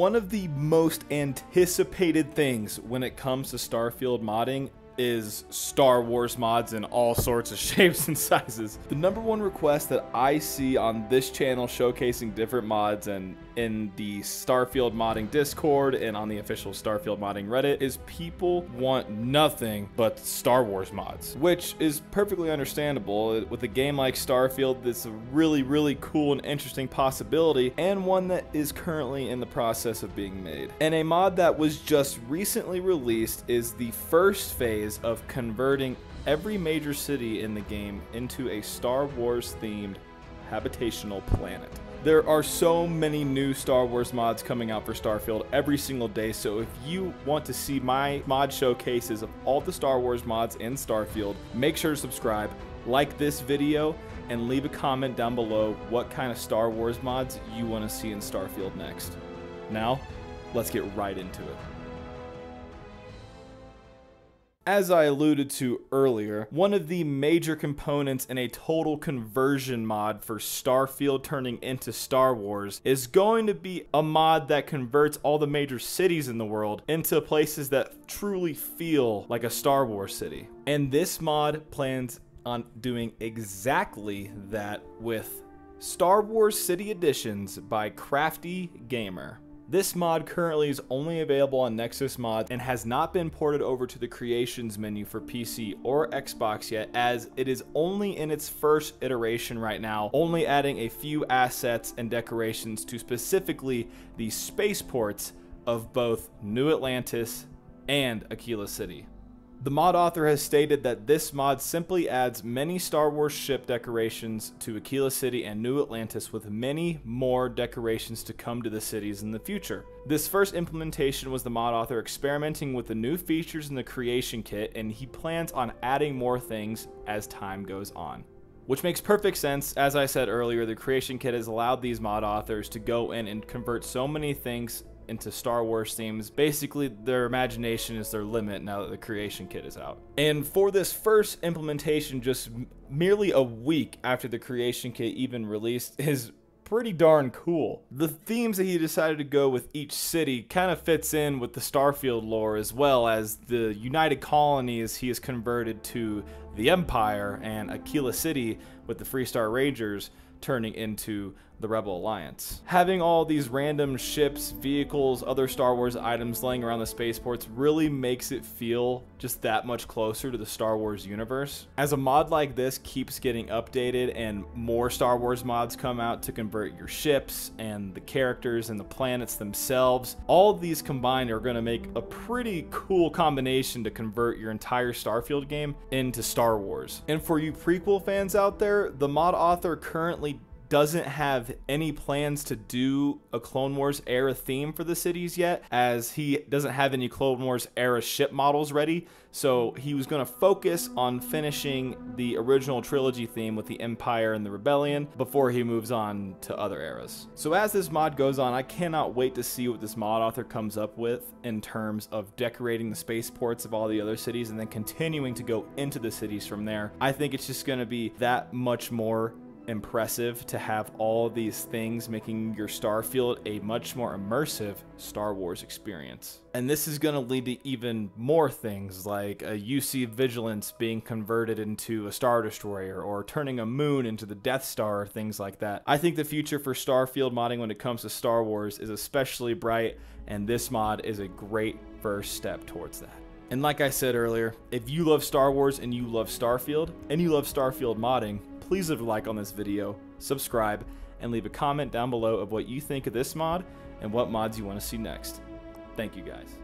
One of the most anticipated things when it comes to Starfield modding is Star Wars mods in all sorts of shapes and sizes. The number one request that I see on this channel showcasing different mods and in the Starfield modding Discord and on the official Starfield modding Reddit is people want nothing but Star Wars mods, which is perfectly understandable. With a game like Starfield, that's a really, really cool and interesting possibility, and one that is currently in the process of being made. And a mod that was just recently released is the first phase of converting every major city in the game into a Star Wars themed habitational planet. There are so many new Star Wars mods coming out for Starfield every single day, so if you want to see my mod showcases of all the Star Wars mods in Starfield, make sure to subscribe, like this video, and leave a comment down below what kind of Star Wars mods you want to see in Starfield next. Now, let's get right into it. As I alluded to earlier, one of the major components in a total conversion mod for Starfield turning into Star Wars is going to be a mod that converts all the major cities in the world into places that truly feel like a Star Wars city. And this mod plans on doing exactly that with Star Wars City Additions by Crafty Gamer. This mod currently is only available on Nexus Mod and has not been ported over to the creations menu for PC or Xbox yet as it is only in its first iteration right now, only adding a few assets and decorations to specifically the spaceports of both New Atlantis and Aquila City. The mod author has stated that this mod simply adds many Star Wars ship decorations to Aquila City and New Atlantis with many more decorations to come to the cities in the future. This first implementation was the mod author experimenting with the new features in the creation kit and he plans on adding more things as time goes on which makes perfect sense. As I said earlier, the creation kit has allowed these mod authors to go in and convert so many things into Star Wars themes. Basically, their imagination is their limit now that the creation kit is out. And for this first implementation, just merely a week after the creation kit even released, is pretty darn cool. The themes that he decided to go with each city kind of fits in with the Starfield lore as well as the United Colonies he has converted to the Empire and Aquila City with the Freestar Rangers turning into the Rebel Alliance. Having all these random ships, vehicles, other Star Wars items laying around the spaceports really makes it feel just that much closer to the Star Wars universe. As a mod like this keeps getting updated and more Star Wars mods come out to convert your ships and the characters and the planets themselves, all of these combined are going to make a pretty cool combination to convert your entire Starfield game into Star Wars. And for you prequel fans out there, the mod author currently doesn't have any plans to do a Clone Wars era theme for the cities yet, as he doesn't have any Clone Wars era ship models ready. So he was going to focus on finishing the original trilogy theme with the Empire and the Rebellion before he moves on to other eras. So as this mod goes on, I cannot wait to see what this mod author comes up with in terms of decorating the spaceports of all the other cities and then continuing to go into the cities from there. I think it's just going to be that much more impressive to have all these things making your Starfield a much more immersive Star Wars experience. And this is going to lead to even more things like a UC Vigilance being converted into a Star Destroyer or turning a moon into the Death Star or things like that. I think the future for Starfield modding when it comes to Star Wars is especially bright and this mod is a great first step towards that. And like I said earlier, if you love Star Wars and you love Starfield and you love Starfield modding, please leave a like on this video, subscribe, and leave a comment down below of what you think of this mod and what mods you want to see next. Thank you guys.